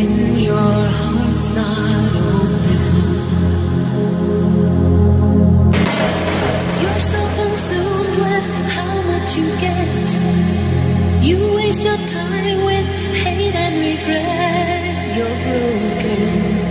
when your heart's not open. You're so consumed with how much you get. You waste your time with hate and regret. You're broken.